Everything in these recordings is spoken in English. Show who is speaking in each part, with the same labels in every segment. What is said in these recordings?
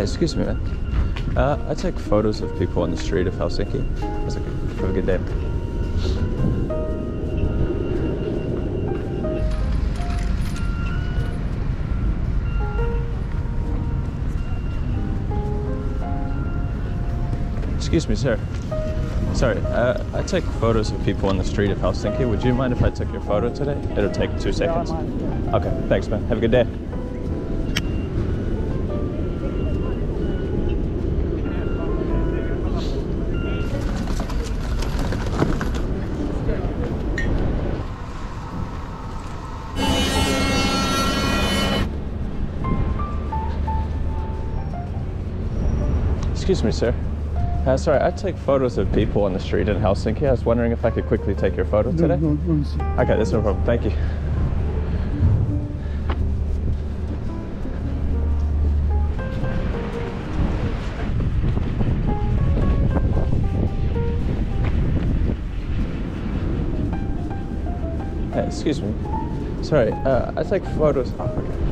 Speaker 1: Hey, excuse me, man. Uh, I take photos of people on the street of Helsinki. That's okay. Have a good day. Excuse me, sir. Sorry, uh, I take photos of people on the street of Helsinki. Would you mind if I took your photo today? It'll take two seconds. Okay, thanks, man. Have a good day. Excuse me, sir. Uh, sorry, I take photos of people on the street in Helsinki. I was wondering if I could quickly take your photo today. No, no, no, Okay, that's no problem. Thank you. Uh, excuse me. Sorry, uh, I take photos. Oh, okay.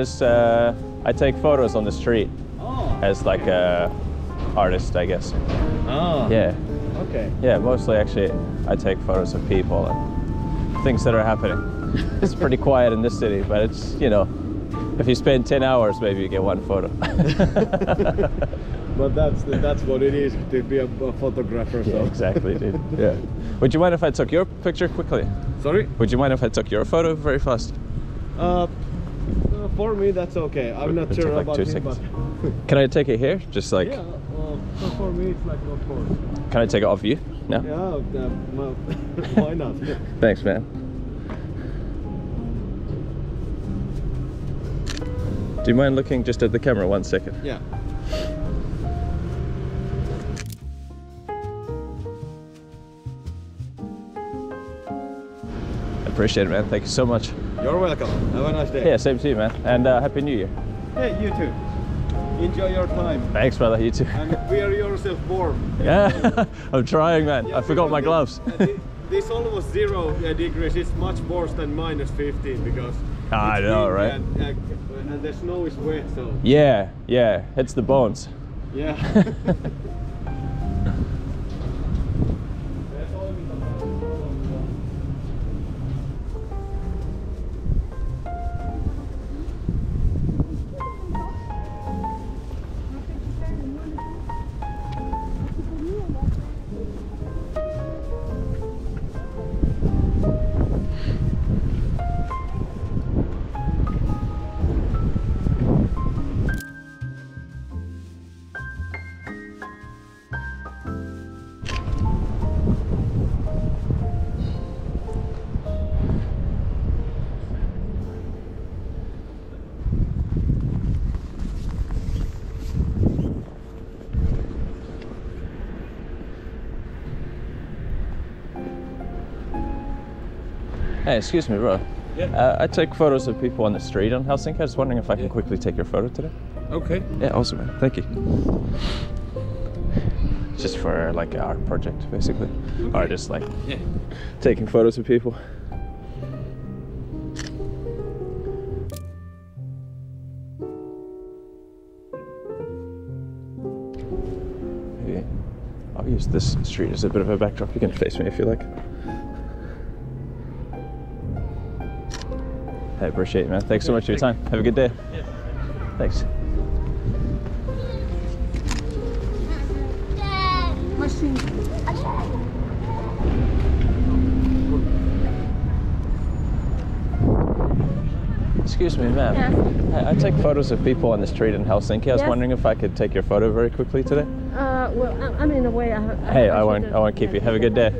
Speaker 1: Just uh, I take photos on the street
Speaker 2: Oh.
Speaker 1: as like a artist, I guess.
Speaker 2: Oh.
Speaker 1: Yeah,
Speaker 2: Okay.
Speaker 1: yeah. Mostly, actually, I take photos of people and things that are happening. it's pretty quiet in this city, but it's you know, if you spend ten hours, maybe you get one photo.
Speaker 2: But that's that's what it is to be a, a photographer.
Speaker 1: yeah,
Speaker 2: So.
Speaker 1: exactly, dude. Yeah. Would you mind if I took your picture quickly?
Speaker 2: Sorry.
Speaker 1: Would you mind if I took your photo very fast?
Speaker 2: Uh, for me that's okay. I'm not sure
Speaker 1: like
Speaker 2: about
Speaker 1: two
Speaker 2: him,
Speaker 1: seconds. Can I take it here? Just like,
Speaker 2: yeah. Well, for me it's like of course.
Speaker 1: can I take it off you? No.
Speaker 2: Yeah. Uh, well, why not?
Speaker 1: Thanks, man. Do you mind looking just at the camera one second?
Speaker 2: yeah.
Speaker 1: Appreciate it, man. Thank you so much.
Speaker 2: You're welcome. Have a nice day.
Speaker 1: Yeah, same to you, man. And uh, happy New Year.
Speaker 2: Hey, you too. Enjoy your time.
Speaker 1: Thanks, brother. You too.
Speaker 2: And wear yourself warm.
Speaker 1: Yeah, I'm trying, man.
Speaker 2: Yeah,
Speaker 1: I forgot my gloves.
Speaker 2: uh, thi- This almost zero uh, degrees It's much worse than minus 15 because
Speaker 1: I know, right?
Speaker 2: And, uh, and the snow is wet, so
Speaker 1: yeah, yeah. Hits the bones.
Speaker 2: yeah.
Speaker 1: Hey, excuse me, bro.
Speaker 2: Yeah.
Speaker 1: Uh, I take photos of people on the street in Helsinki. I was wondering if I can quickly take your photo today.
Speaker 2: okay.
Speaker 1: Yeah, awesome, man. Thank you. Just for like an art project, basically. Or just like
Speaker 2: Yeah.
Speaker 1: taking photos of people. Maybe I'll use this street as a bit of a backdrop. You can face me if you like. I appreciate it, man. Thanks so much for your time. Have a good day. Thanks. Excuse me, ma'am.
Speaker 3: Yes.
Speaker 1: I, I take photos of people on the street in Helsinki. I was
Speaker 3: Yes.
Speaker 1: wondering if I could take your photo very quickly today.
Speaker 3: Uh, well, I- I'm in a way. I, I,
Speaker 1: Hey, I
Speaker 3: should
Speaker 1: won't.
Speaker 3: have-
Speaker 1: I won't keep you. Have a good day.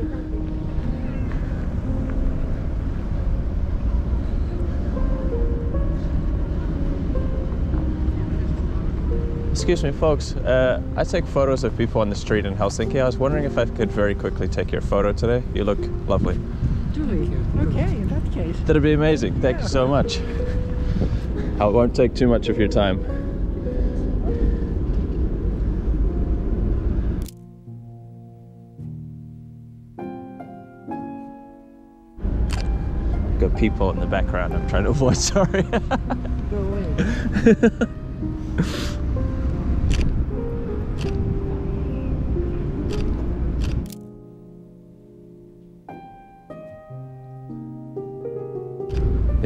Speaker 1: Excuse me, folks. Uh, I take photos of people on the street in Helsinki. I was wondering if I could very quickly take your photo today. You look lovely.
Speaker 4: Do we? Okay, in that case.
Speaker 1: That'd be amazing. Thank you so much. I won't take too much of your time. Got people in the background. I'm trying to avoid. Sorry.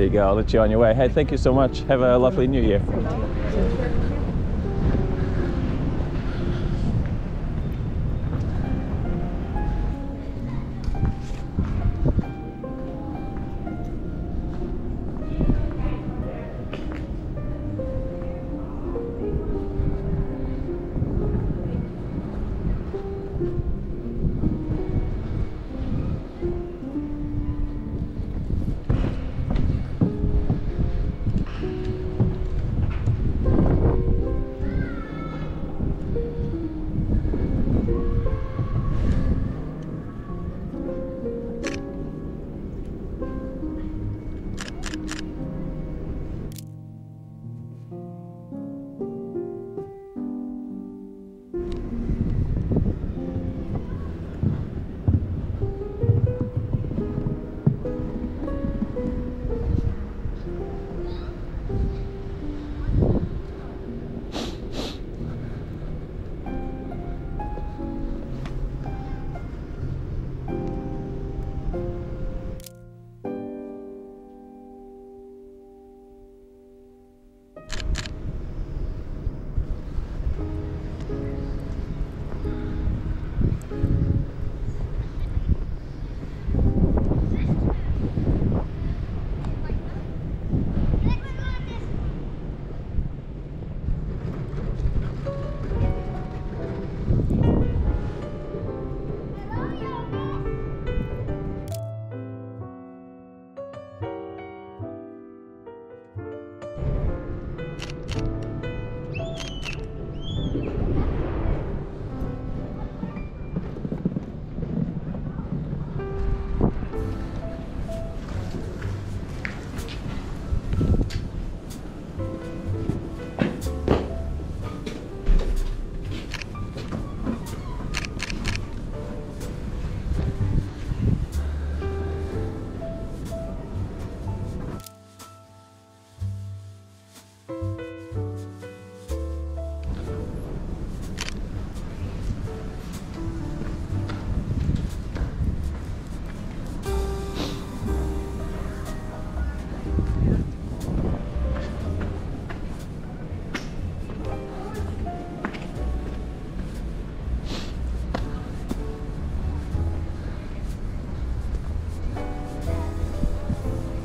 Speaker 1: There you go. I'll let you on your way. Hey, thank you so much. Have a lovely New Year.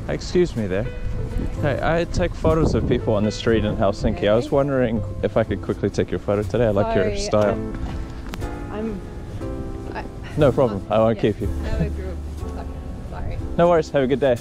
Speaker 1: Excuse me there. Hey, I take photos of people on the street in Helsinki. I was wondering if I could quickly take your photo today. I like your
Speaker 5: Sorry,
Speaker 1: style.
Speaker 5: um, I'm. I,
Speaker 1: no problem. I won't
Speaker 5: yeah,
Speaker 1: keep you.
Speaker 5: I have a group. Sorry.
Speaker 1: No worries. Have a good day.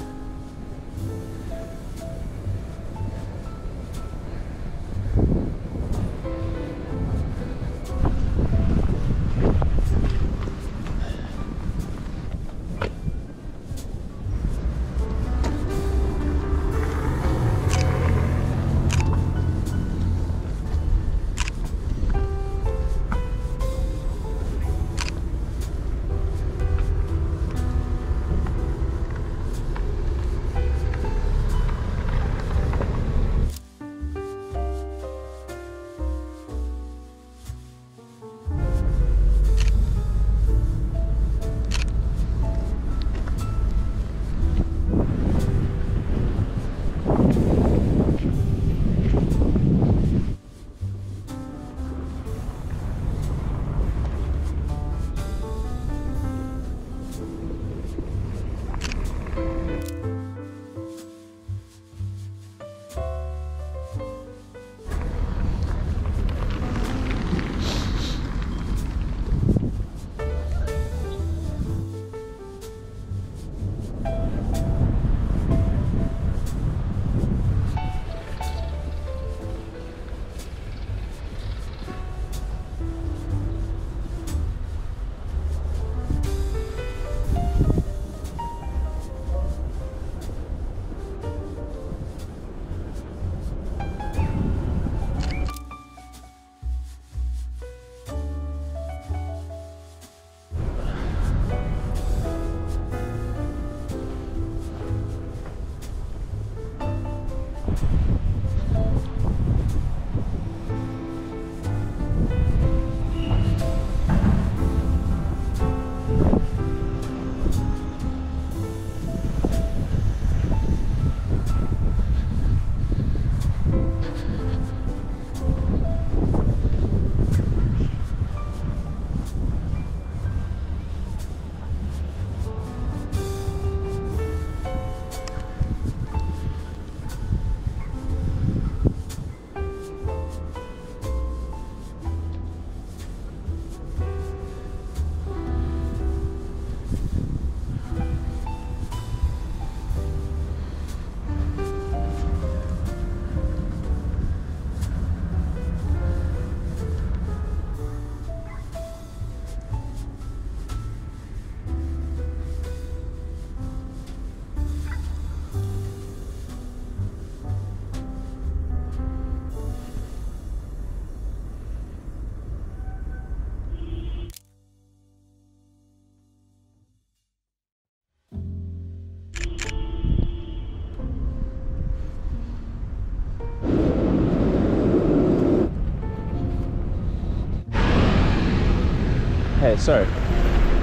Speaker 1: Hey, sorry.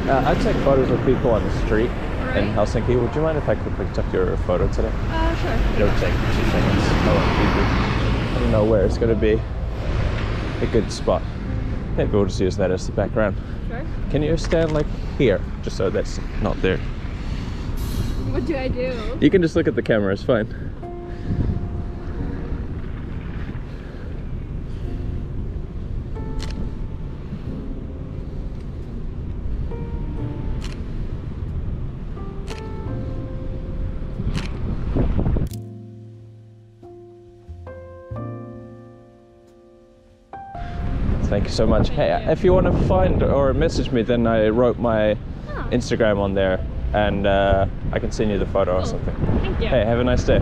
Speaker 1: Uh, I take photos of people on the street in Helsinki. Would you mind if I quickly took your photo today?
Speaker 5: Uh, sure.
Speaker 1: It'll take two seconds. I. I don't know where it's going to be a good spot. Maybe we'll just use that as the background.
Speaker 5: Sure.
Speaker 1: Can you stand like here, just so that's not there?
Speaker 5: What do I do?
Speaker 1: You can just look at the camera. It's fine. Thank you so much. Hey, if you want to find or message me, then I wrote my
Speaker 5: Oh.
Speaker 1: Instagram on there, and uh, I can send you the photo or something.
Speaker 5: Thank you.
Speaker 1: Hey, have a nice day.